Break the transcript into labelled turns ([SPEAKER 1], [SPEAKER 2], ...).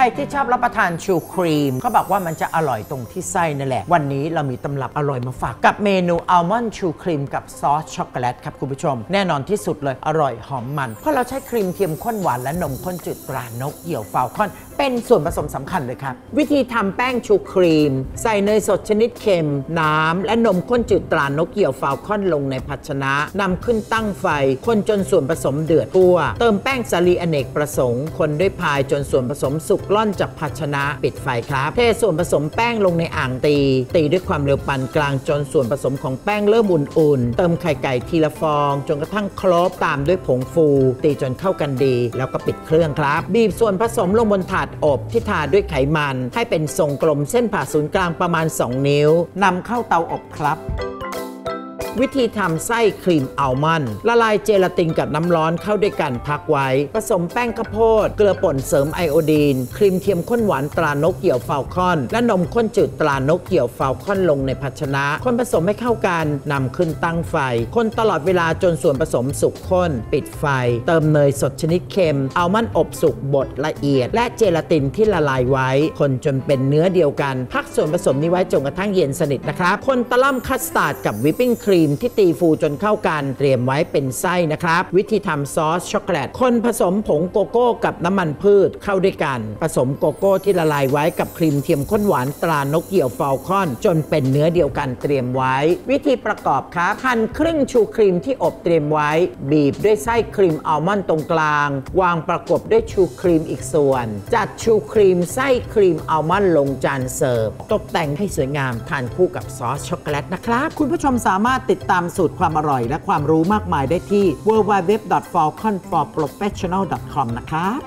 [SPEAKER 1] รที่ชอบรับประทานชูครีมเขาบอกว่ามันจะอร่อยตรงที่ไส้นั่นแหละ วันนี้เรามีตำรับอร่อยมาฝากกับเมนูอัลมอนด์ชูครีมกับซอสช็อกโกแลตครับคุณผู้ชม แน่นอนที่สุดเลยอร่อยหอมมัน เพราะเราใช้ครีมเทียมข้นหวานและนมข้นจืดตรานกเหี่ยวฟาวคอน เป็นส่วนผสมสำคัญเลยครับ วิธีทำแป้งชูครีม ใส่เนยสดชนิดเค็ม น้ำ และนมข้นจืดตรานกเหี่ยวฟาวคอนลงในภาชนะนำขึ้นตั้งไฟ คนจนส่วนผสมเดือดทั่ว เติมแป้งสาลีอเนกประสงค์ คนด้วยพายจนส่วนผสมสุกล่อนจากภาชนะปิดไฟครับ เทส่วนผสมแป้งลงในอ่างตี ตีด้วยความเร็วปานกลางจนส่วนผสมของแป้งเริ่มอุ่นๆ เติมไข่ไก่ทีละฟอง จนกระทั่งครบตามด้วยผงฟู ตีจนเข้ากันดี แล้วก็ปิดเครื่องครับ บีบส่วนผสมลงบนถาดอบที่ทาด้วยไขมัน ให้เป็นทรงกลมเส้นผ่าศูนย์กลางประมาณ 2 นิ้วนำเข้าเตาอบครับ วิธีทำไส้ครีมอัลมอนด์ละลายเจลาตินกับน้ำร้อนเข้าด้วยกันพักไว้ ผสมแป้งข้าวโพด เกลือป่นเสริมไอโอดีน ครีมเทียมข้นหวานตรานกเหยี่ยวฟาลคอน และนมข้นจืดตรานกเหยี่ยวฟาลคอนลงในภาชนะ คนผสมให้เข้ากันนำขึ้นตั้งไฟ คนตลอดเวลาจนส่วนผสมสุกข้น ปิดไฟ เติมเนยสดชนิดเค็มอัลมอนด์อบสุกบดละเอียด และเจลาตินที่ละลายไว้ คนจนเป็นเนื้อเดียวกัน พักส่วนผสมนี้ไว้จนกระทั่งเย็นสนิทนะครับคนตะล่อมคัสตาร์ดกับวิปปิ้งครีมีมที่ตีฟูจนเข้ากัน เตรียมไว้เป็นไส้นะครับ วิธีทำซอสช็อกโกแลตคนผสมผงโกโก้กับน้ำมันพืชเข้าด้วยกัน ผสมโกโก้ที่ละลายไว้กับครีมเทียมข้นหวานตรานกเหยี่ยวฟาลคอน จนเป็นเนื้อเดียวกันเตรียมไว้ วิธีประกอบครับหั่นครึ่งชูครีมที่อบเตรียมไว้ บีบด้วยไส้ครีมอัลมอนด์ตรงกลาง วางประกบด้วยชูครีมอีกส่วน จัดชูครีมไส้ครีมอัลมอนด์ลงจานเสิร์ฟ ตกแต่งให้สวยงามทานคู่กับซอสช็อกโกแลตนะครับ คุณผู้ชมสามารถติดตามสูตรความอร่อยและความรู้มากมายได้ที่ www.falconforprofessional.com นะครับ